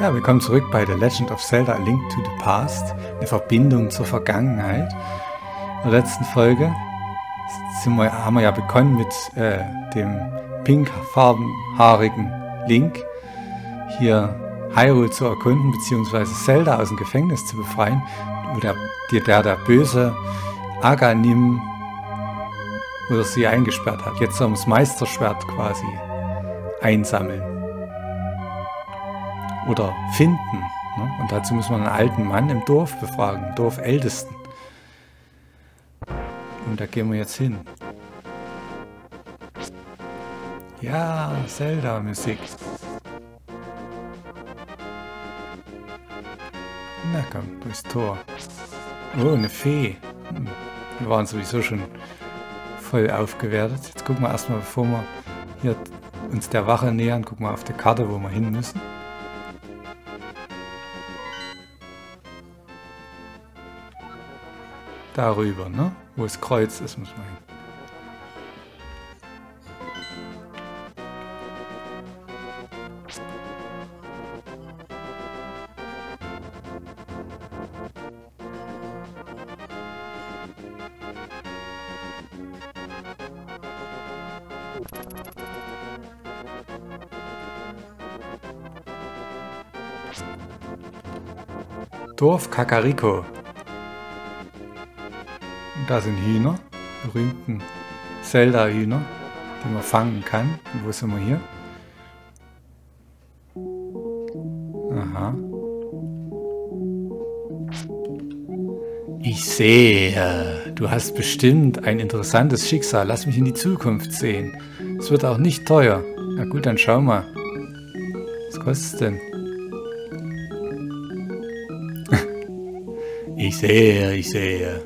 Ja, willkommen zurück bei The Legend of Zelda A Link to the Past, eine Verbindung zur Vergangenheit. In der letzten Folge wir, haben wir ja begonnen mit äh, dem pinkfarbenhaarigen Link hier Hyrule zu erkunden, beziehungsweise Zelda aus dem Gefängnis zu befreien, wo der, der, der böse Aganim oder sie eingesperrt hat. Jetzt soll das Meisterschwert quasi einsammeln. Oder finden. Ne? Und dazu muss man einen alten Mann im Dorf befragen, Dorfältesten. Und da gehen wir jetzt hin. Ja, Zelda-Musik. Na komm, durchs Tor. Oh, eine Fee. Hm. Wir waren sowieso schon voll aufgewertet. Jetzt gucken wir erstmal, bevor wir hier uns der Wache nähern, gucken wir auf die Karte, wo wir hin müssen. Darüber, ne? Wo das Kreuz ist, muss man. Dorf Kakariko. Und da sind Hühner, berühmten Zelda-Hühner, die man fangen kann. Und wo sind wir hier? Aha. Ich sehe, du hast bestimmt ein interessantes Schicksal. Lass mich in die Zukunft sehen. Es wird auch nicht teuer. Na gut, dann schau mal. Was kostet es denn? Ich sehe, ich sehe.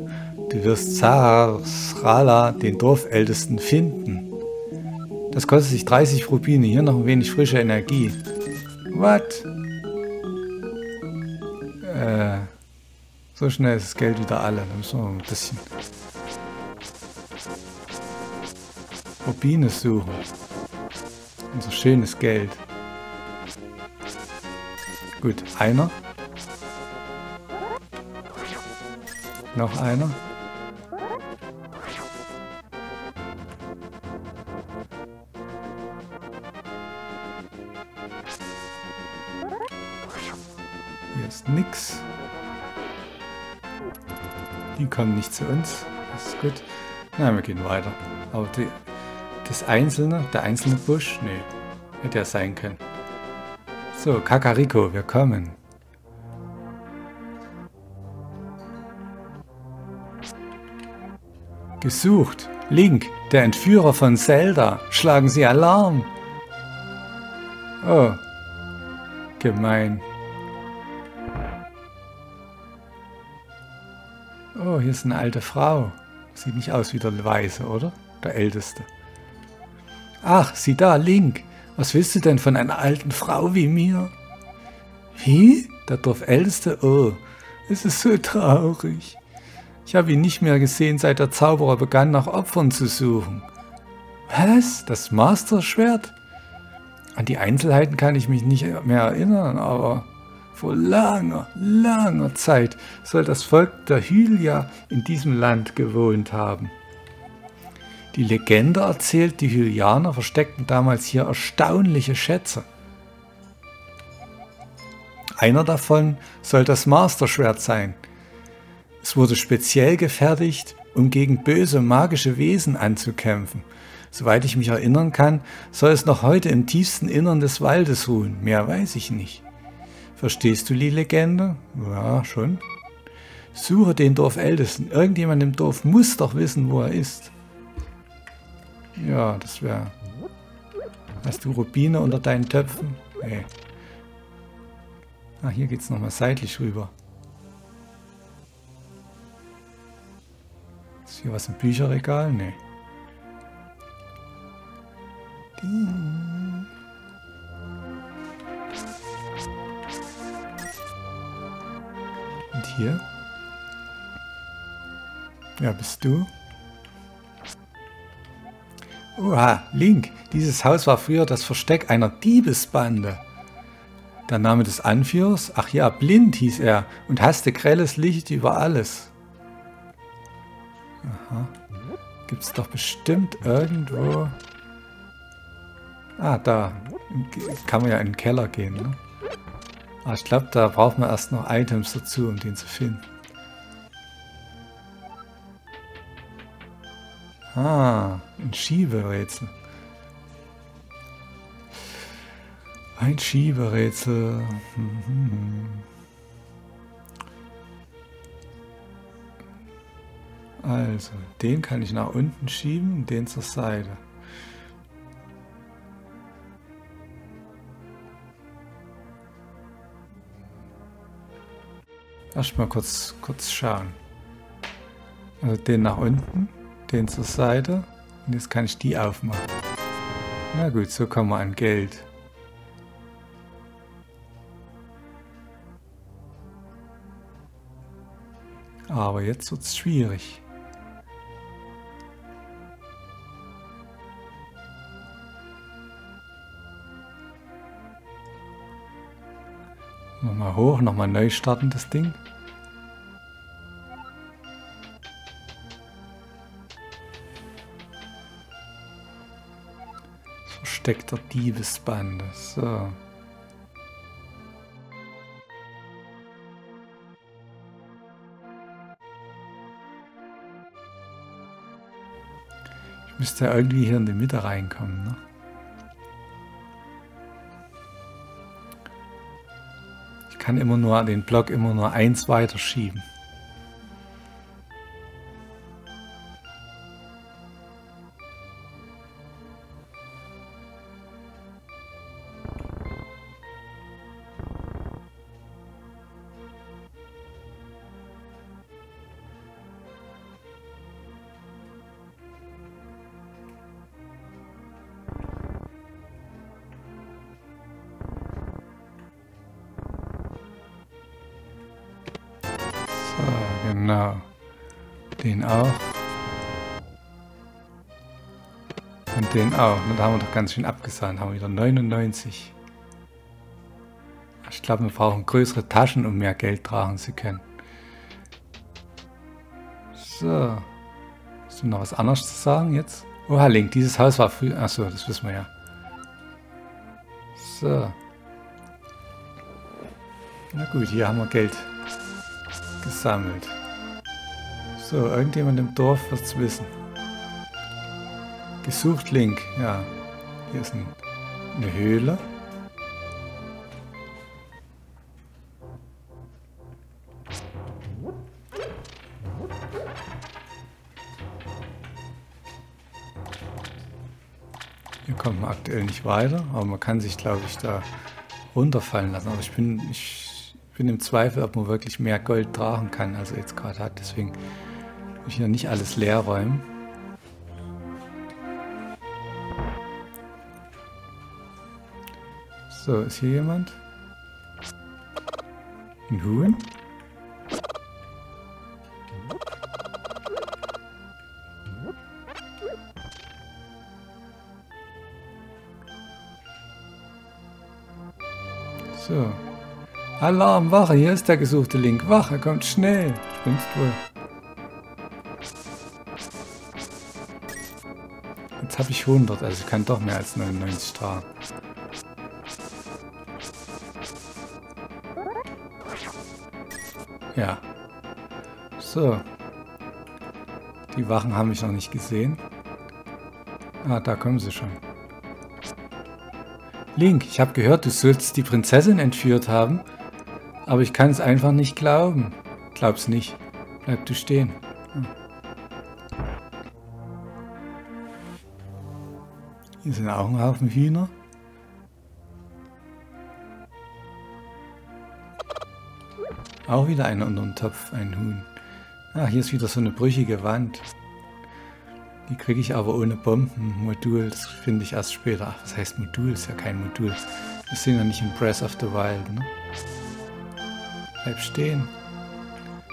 Du wirst Zarsrala, den Dorfältesten, finden. Das kostet sich 30 Rubine. Hier noch ein wenig frische Energie. What? Äh, so schnell ist das Geld wieder alle. Da müssen wir ein bisschen Rubine suchen. Unser schönes Geld. Gut, einer. Noch einer. Kommen nicht zu uns. Das ist gut. Na, wir gehen weiter. Aber die, das einzelne, der einzelne Busch, nee, hätte ja sein können. So, Kakariko, wir kommen. Gesucht. Link, der Entführer von Zelda. Schlagen Sie Alarm. Oh. Gemein. Ist eine alte Frau. Sieht nicht aus wie der Weise, oder? Der Älteste. Ach, sieh da, Link. Was willst du denn von einer alten Frau wie mir? Wie? Der Dorfälteste? Oh, es ist so traurig. Ich habe ihn nicht mehr gesehen, seit der Zauberer begann, nach Opfern zu suchen. Was? Das Master-Schwert? An die Einzelheiten kann ich mich nicht mehr erinnern, aber vor langer, langer Zeit soll das Volk der Hylia in diesem Land gewohnt haben. Die Legende erzählt, die Hylianer versteckten damals hier erstaunliche Schätze. Einer davon soll das Master-Schwert sein, es wurde speziell gefertigt, um gegen böse magische Wesen anzukämpfen. Soweit ich mich erinnern kann, soll es noch heute im tiefsten Innern des Waldes ruhen. Mehr weiß ich nicht. Verstehst du die Legende? Ja, schon. Suche den Dorfältesten. Irgendjemand im Dorf muss doch wissen, wo er ist. Ja, das wäre... Hast du Rubine unter deinen Töpfen? Nee. Ah, hier geht's nochmal seitlich rüber. Ist hier was im Bücherregal? Nee. Und hier? Wer bist du? Oha, Link, dieses Haus war früher das Versteck einer Diebesbande. Der Name des Anführers? Ach ja, blind hieß er und hasste grelles Licht über alles. Aha. Gibt es doch bestimmt irgendwo... Ah, da. Kann man ja in den Keller gehen, ne? Aber ich glaube, da braucht man erst noch Items dazu, um den zu finden. Ah, ein Schieberätsel. Ein Schieberätsel. Also, den kann ich nach unten schieben, den zur Seite. Erst mal kurz, kurz schauen. Also den nach unten, den zur Seite und jetzt kann ich die aufmachen. Na gut, so kommen wir an Geld. Aber jetzt wird es schwierig. Nochmal hoch, nochmal neu starten das Ding. Versteckter Diebesbande. So. Ich müsste ja irgendwie hier in die Mitte reinkommen, ne? Kann immer nur den Block immer nur eins weiter schieben. Genau. Den auch. Und den auch. Und da haben wir doch ganz schön abgesahnt. Haben wir wieder 99. Ich glaube, wir brauchen größere Taschen, um mehr Geld tragen zu können. So. Hast du noch was anderes zu sagen jetzt? Oha, Link, dieses Haus war früher... Achso, das wissen wir ja. So. Na gut, hier haben wir Geld gesammelt. So, irgendjemand im Dorf wird es wissen. Gesucht Link, ja. Hier ist ein, eine Höhle. Hier kommt man aktuell nicht weiter, aber man kann sich, glaube ich, da runterfallen lassen. Aber ich bin, ich bin im Zweifel, ob man wirklich mehr Gold tragen kann, als er jetzt gerade hat. Deswegen ich ja nicht alles leer räumen. So, ist hier jemand? Ein Huhn? So. Alarm, Wache, hier ist der gesuchte Link. Wache, kommt schnell. Spinnst wohl. Habe ich 100, also ich kann doch mehr als 99 tragen. Ja. So. Die Wachen haben mich noch nicht gesehen. Ah, da kommen sie schon. Link, ich habe gehört, du sollst die Prinzessin entführt haben. Aber ich kann es einfach nicht glauben. Glaub's nicht. Bleib du stehen. Hier sind auch ein Haufen Hühner. Auch wieder einer unter dem Topf, ein Huhn. Ach, hier ist wieder so eine brüchige Wand. Die kriege ich aber ohne Bombenmodul. Das finde ich erst später. Ach, was heißt Modul? Ist ja kein Modul. Wir sind ja nicht in Breath of the Wild, ne? Bleib stehen.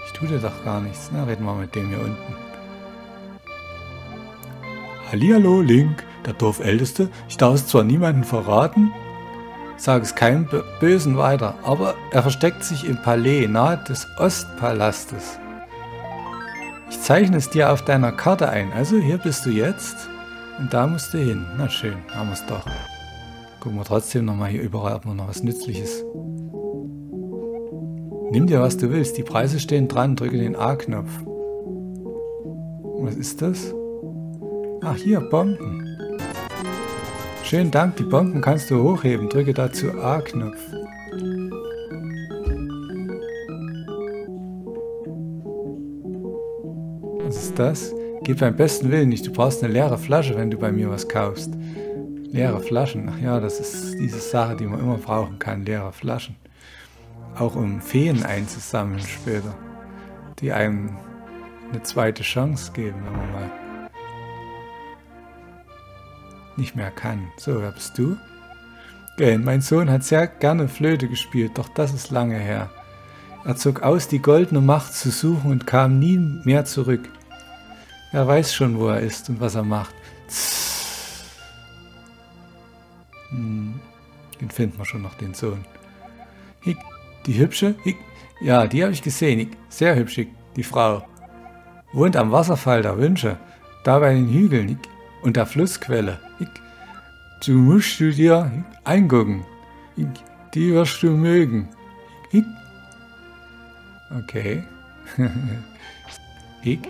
Ich tue dir doch gar nichts. Na, reden wir mit dem hier unten. Hallihallo, Link der Dorfälteste, ich darf es zwar niemandem verraten, Sag es keinem Bösen weiter, aber er versteckt sich im Palais nahe des Ostpalastes. Ich zeichne es dir auf deiner Karte ein. Also hier bist du jetzt und da musst du hin. Na schön, haben wir es doch. Gucken wir trotzdem nochmal hier überall, ob wir noch was Nützliches. Nimm dir, was du willst. Die Preise stehen dran. Drücke den A-Knopf. Was ist das? Ach, hier, Bomben. Schönen Dank, die Bomben kannst du hochheben. Drücke dazu A-Knopf. Was ist das? Gib beim besten Willen nicht. Du brauchst eine leere Flasche, wenn du bei mir was kaufst. Leere Flaschen. Ach ja, das ist diese Sache, die man immer brauchen kann. Leere Flaschen. Auch um Feen einzusammeln später. Die einem eine zweite Chance geben, wenn man mal nicht mehr kann. So, wer bist du? Okay, mein Sohn hat sehr gerne Flöte gespielt, doch das ist lange her. Er zog aus, die goldene Macht zu suchen und kam nie mehr zurück. Er weiß schon, wo er ist und was er macht. Hm, den finden wir schon noch, den Sohn. Hick, die hübsche? Hick, ja, die habe ich gesehen. Hick, sehr hübsch, die Frau. Wohnt am Wasserfall der Wünsche, da bei den Hügeln. Hick, und der Flussquelle. Ich, du musst du dir eingucken. Ich, die wirst du mögen. Ich, okay. ich.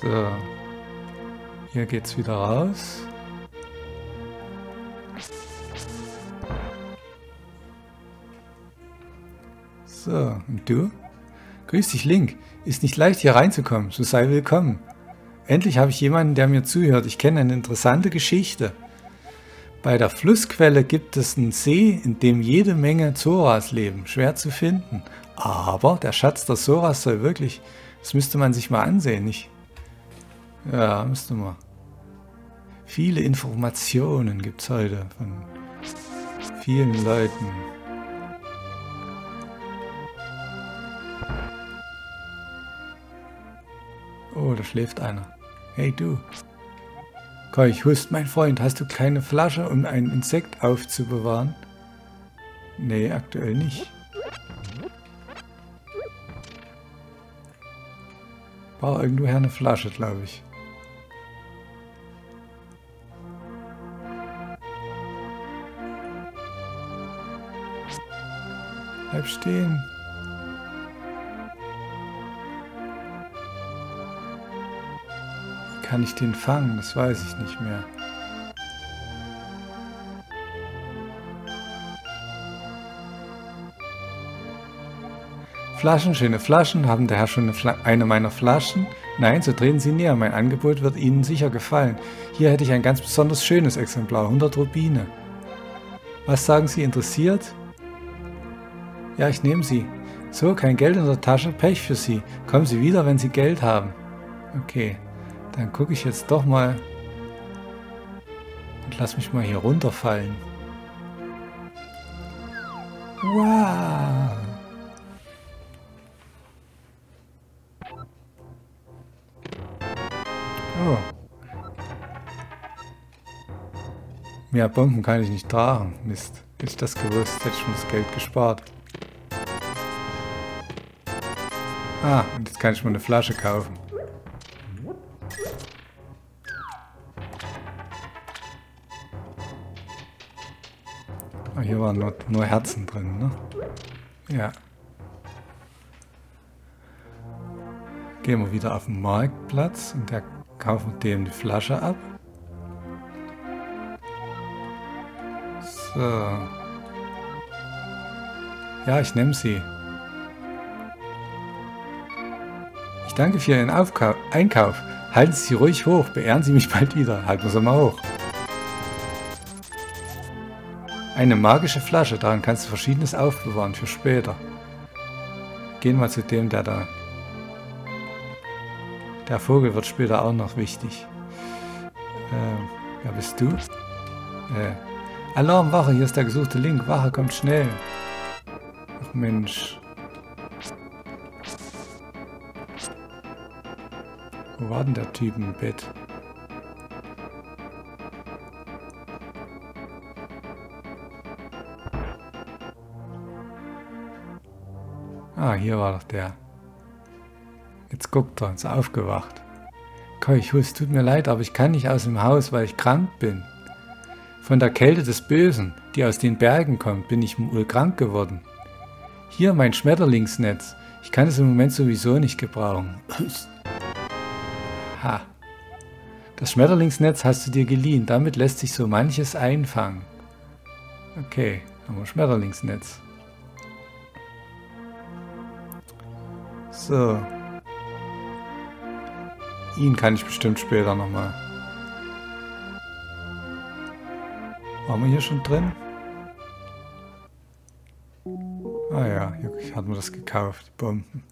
So. Hier geht's wieder raus. So, und du? Grüß dich, Link. Ist nicht leicht, hier reinzukommen. So sei willkommen. Endlich habe ich jemanden, der mir zuhört. Ich kenne eine interessante Geschichte. Bei der Flussquelle gibt es einen See, in dem jede Menge Zoras leben. Schwer zu finden. Aber der Schatz der Zoras soll wirklich... Das müsste man sich mal ansehen, nicht? Ja, müsste man. Viele Informationen gibt es heute von vielen Leuten. Oh, da schläft einer. Hey du. Keuch, Hust, mein Freund, hast du keine Flasche, um ein Insekt aufzubewahren? Nee, aktuell nicht. War irgendwoher eine Flasche, glaube ich. Bleib stehen. Kann ich den fangen? Das weiß ich nicht mehr. Flaschen, schöne Flaschen. Haben der Herr schon eine, eine, meiner Flaschen? Nein, so drehen Sie näher. Mein Angebot wird Ihnen sicher gefallen. Hier hätte ich ein ganz besonders schönes Exemplar. 100 Rubine. Was sagen Sie, interessiert? Ja, ich nehme sie. So, kein Geld in der Tasche, Pech für Sie. Kommen Sie wieder, wenn Sie Geld haben. Okay. Dann gucke ich jetzt doch mal und lass mich mal hier runterfallen. Wow! Oh. Mehr Bomben kann ich nicht tragen. Mist. Hätte ich das gewusst, hätte ich mir das Geld gespart. Ah, und jetzt kann ich mir eine Flasche kaufen. Hier waren nur, nur Herzen drin, ne? Ja. Gehen wir wieder auf den Marktplatz und der kaufen dem die Flasche ab. So. Ja, ich nehme sie. Ich danke für Ihren Aufkauf, Einkauf. Halten Sie ruhig hoch, beehren Sie mich bald wieder. Halten sie mal hoch. Eine magische Flasche, daran kannst du verschiedenes aufbewahren für später. Gehen wir zu dem, der da... Der Vogel wird später auch noch wichtig. Äh, wer bist du? Äh, Alarm, Wache, hier ist der gesuchte Link. Wache, kommt schnell. Ach Mensch. Wo war denn der Typ im Bett? Ah, hier war doch der. Jetzt guckt er, ist aufgewacht. Es tut mir leid, aber ich kann nicht aus dem Haus, weil ich krank bin. Von der Kälte des Bösen, die aus den Bergen kommt, bin ich wohl krank geworden. Hier mein Schmetterlingsnetz. Ich kann es im Moment sowieso nicht gebrauchen. Ha. Das Schmetterlingsnetz hast du dir geliehen. Damit lässt sich so manches einfangen. Okay, haben wir Schmetterlingsnetz. So. Ihn kann ich bestimmt später nochmal. Waren wir hier schon drin? Ah ja, hier hat man das gekauft, die Bomben.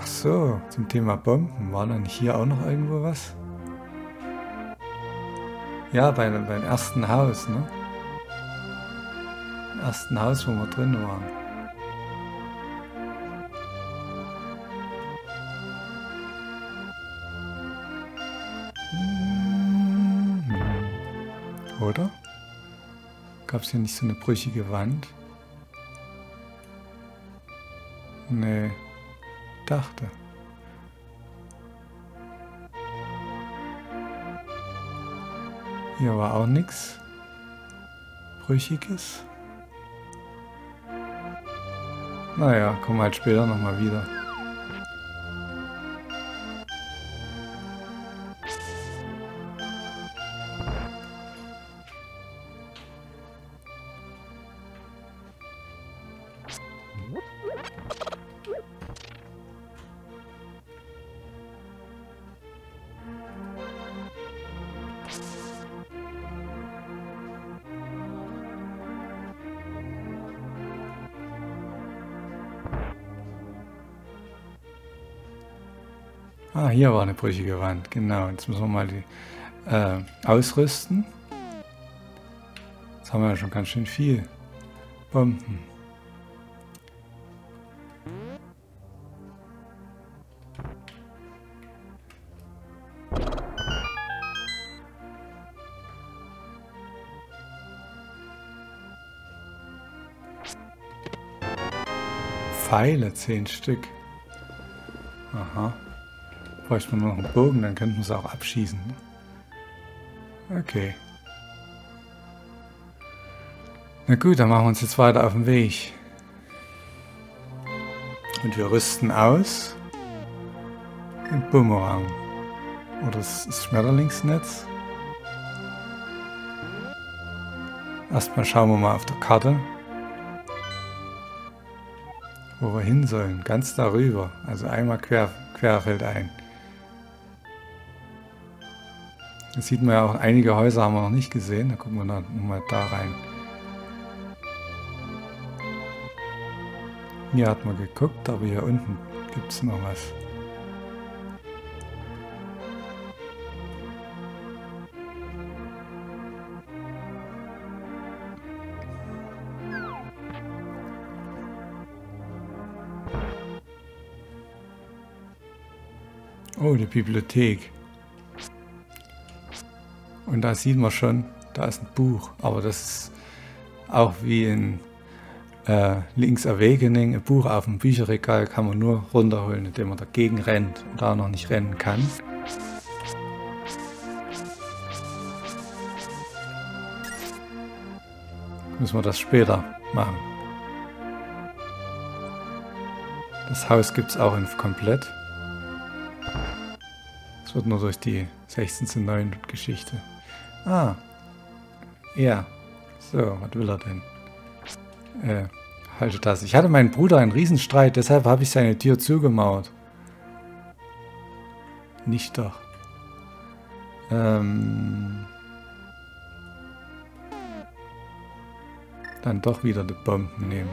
Ach so, zum Thema Bomben. War da nicht hier auch noch irgendwo was? Ja, bei, beim ersten Haus, ne? Im ersten Haus, wo wir drin waren. Oder? Gab es hier nicht so eine brüchige Wand? Nee, dachte. Hier war auch nichts Brüchiges. Naja, kommen halt später nochmal wieder. Ah, hier war eine brüchige Wand. Genau, jetzt müssen wir mal die äh, ausrüsten. Jetzt haben wir ja schon ganz schön viel. Bomben. Pfeile, zehn Stück. Aha. Bräuchte man noch einen Bogen, dann könnten wir es auch abschießen. Okay. Na gut, dann machen wir uns jetzt weiter auf den Weg. Und wir rüsten aus. Den Bumerang. Oder das Schmetterlingsnetz. Erstmal schauen wir mal auf der Karte, wo wir hin sollen. Ganz darüber. Also einmal quer, querfeldein. Da sieht man ja auch, einige Häuser haben wir noch nicht gesehen. Da gucken wir noch mal da rein. Hier hat man geguckt, aber hier unten gibt es noch was. Oh, die Bibliothek. Und da sieht man schon, da ist ein Buch. Aber das ist auch wie in äh, Link's Awakening, ein Buch auf dem Bücherregal kann man nur runterholen, indem man dagegen rennt und da noch nicht rennen kann. Müssen wir das später machen. Das Haus gibt es auch in komplett. Es wird nur durch die 16 zu 9 Geschichte Ah. Ja. So, was will er denn? Äh, halte das. Ich hatte meinen Bruder einen Riesenstreit, deshalb habe ich seine Tür zugemauert. Nicht doch. Ähm. Dann doch wieder die Bomben nehmen.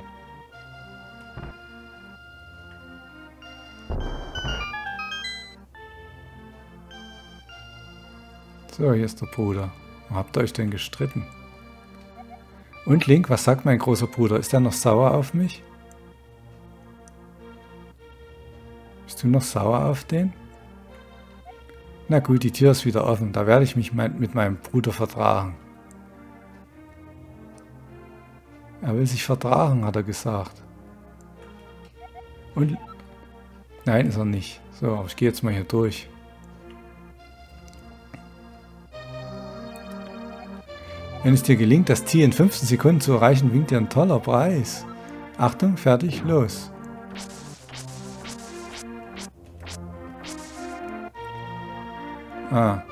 So, hier ist der Bruder. Habt ihr euch denn gestritten? Und Link, was sagt mein großer Bruder? Ist er noch sauer auf mich? Bist du noch sauer auf den? Na gut, die Tür ist wieder offen. Da werde ich mich mit meinem Bruder vertragen. Er will sich vertragen, hat er gesagt. Und... Nein, ist er nicht. So, ich gehe jetzt mal hier durch. Wenn es dir gelingt, das Ziel in 15 Sekunden zu erreichen, winkt dir ein toller Preis. Achtung, fertig, los. Ah.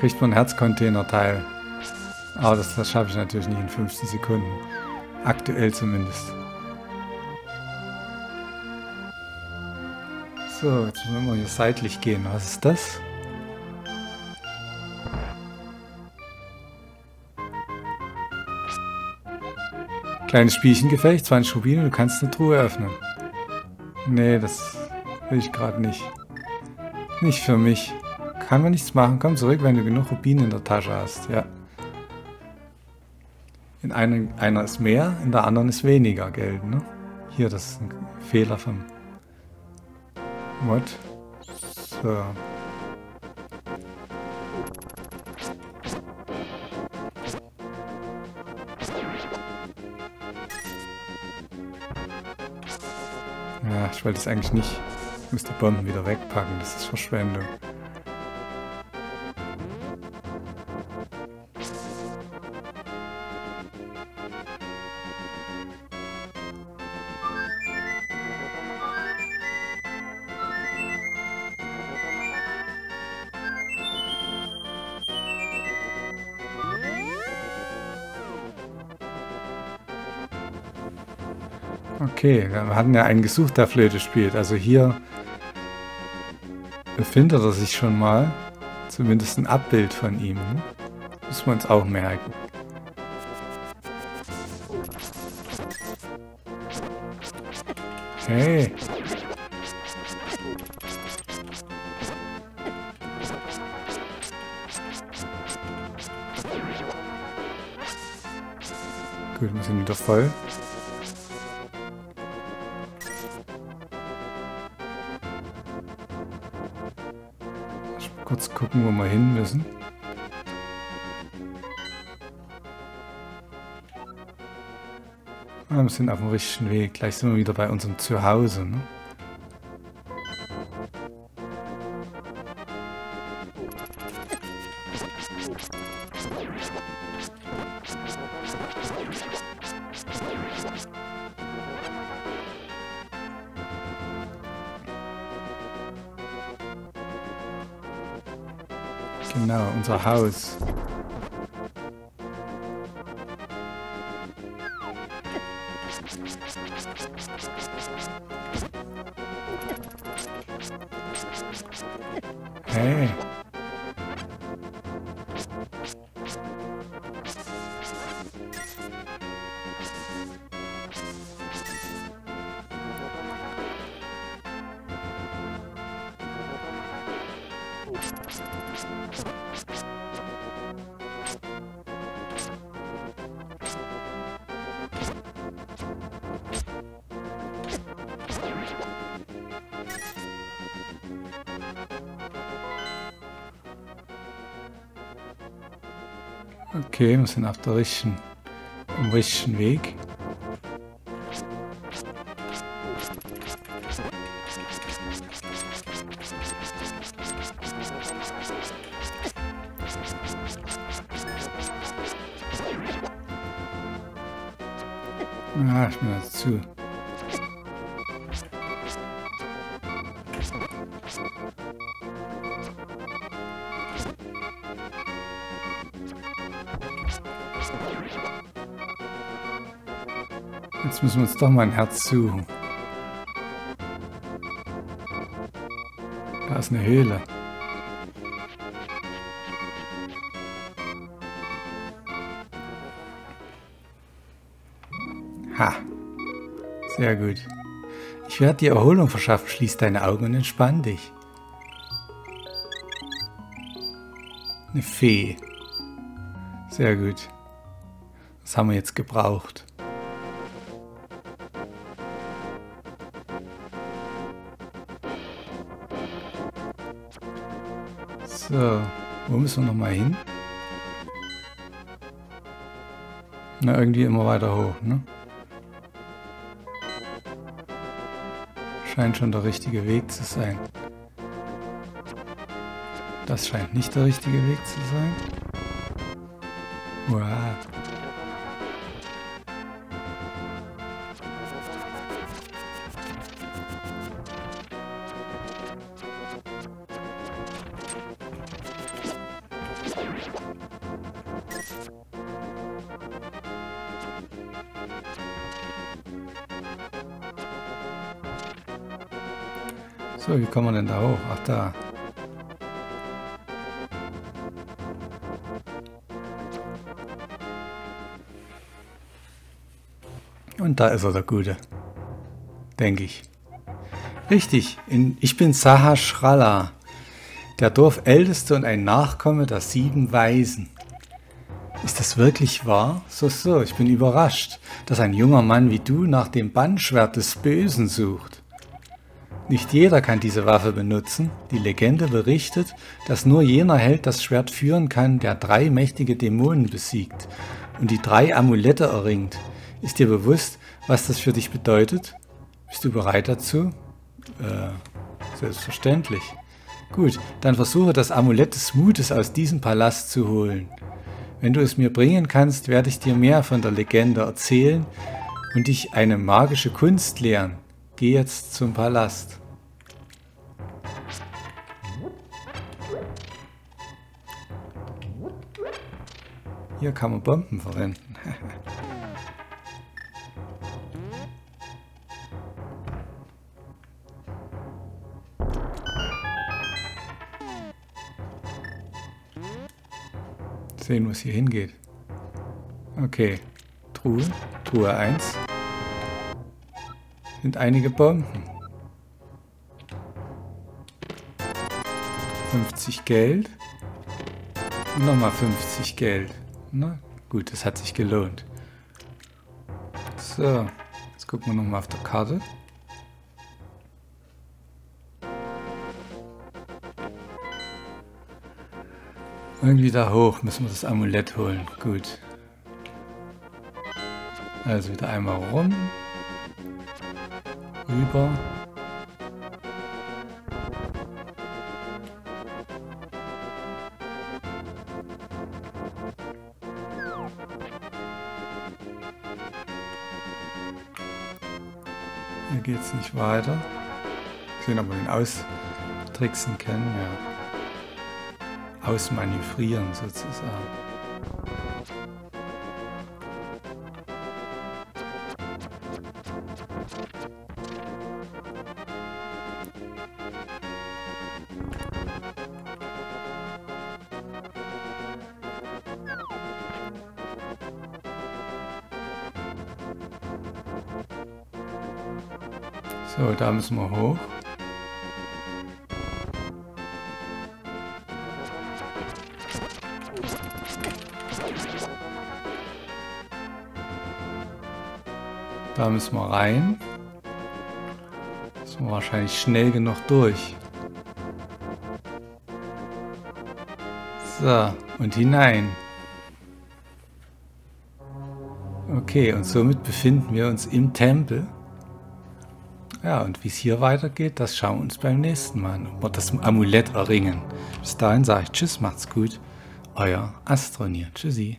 Kriegt man Herzcontainerteil. Aber das, das schaffe ich natürlich nicht in 15 Sekunden. Aktuell zumindest. So, jetzt müssen wir hier seitlich gehen. Was ist das? Kleines Spielchengefecht, 20 Rubine, du kannst eine Truhe öffnen. Nee, das will ich gerade nicht. Nicht für mich. Kann man nichts machen. Komm zurück, wenn du genug Rubine in der Tasche hast. Ja. In einer, einer ist mehr, in der anderen ist weniger Geld. Ne? Hier, das ist ein Fehler vom... What? So. Ich wollte es eigentlich nicht. Ich muss die Bomben wieder wegpacken, das ist Verschwendung. Okay, wir hatten ja einen gesucht, der Flöte spielt. Also hier befindet er sich schon mal. Zumindest ein Abbild von ihm. Müssen wir uns auch merken. Hey. Gut, wir sind wieder voll. Wo wir hin müssen. Ah, wir sind auf dem richtigen Weg. Gleich sind wir wieder bei unserem Zuhause. Ne? Genau, Okay, wir sind auf der richtigen, im richtigen Weg. Uns doch mal ein Herz suchen. Da ist eine Höhle. Ha. Sehr gut. Ich werde dir Erholung verschaffen. Schließ deine Augen und entspann dich. Eine Fee. Sehr gut. Das haben wir jetzt gebraucht. So, wo müssen wir nochmal hin? Na, irgendwie immer weiter hoch, ne? Scheint schon der richtige Weg zu sein. Das scheint nicht der richtige Weg zu sein. Wow. So, wie kommen wir denn da hoch? Ach, da. Und da ist er, der Gute. Denke ich. Richtig, in, ich bin Saha Shralla, der Dorfälteste und ein Nachkomme der sieben Weisen. Ist das wirklich wahr? So, so, ich bin überrascht, dass ein junger Mann wie du nach dem Bannschwert des Bösen sucht. Nicht jeder kann diese Waffe benutzen. Die Legende berichtet, dass nur jener Held das Schwert führen kann, der drei mächtige Dämonen besiegt und die drei Amulette erringt. Ist dir bewusst, was das für dich bedeutet? Bist du bereit dazu? Äh, selbstverständlich. Gut, dann versuche das Amulett des Mutes aus diesem Palast zu holen. Wenn du es mir bringen kannst, werde ich dir mehr von der Legende erzählen und dich eine magische Kunst lehren. Geh jetzt zum Palast. Hier kann man Bomben verwenden. Sehen, wo es hier hingeht. Okay. Truhe. Truhe 1. Sind einige Bomben. 50 Geld. Und nochmal 50 Geld. Na gut, das hat sich gelohnt. So, jetzt gucken wir nochmal auf der Karte. Irgendwie da hoch müssen wir das Amulett holen. Gut. Also wieder einmal rum. Rüber. Es nicht weiter. Sehen, ob wir den austricksen können, ja. Ausmanövrieren sozusagen. So, da müssen wir hoch. Da müssen wir rein. Müssen wir wahrscheinlich schnell genug durch. So, und hinein. Okay, und somit befinden wir uns im Tempel. Ja, und wie es hier weitergeht, das schauen wir uns beim nächsten Mal an. Und das Amulett erringen. Bis dahin sage ich Tschüss, macht's gut. Euer Astronier. Tschüssi.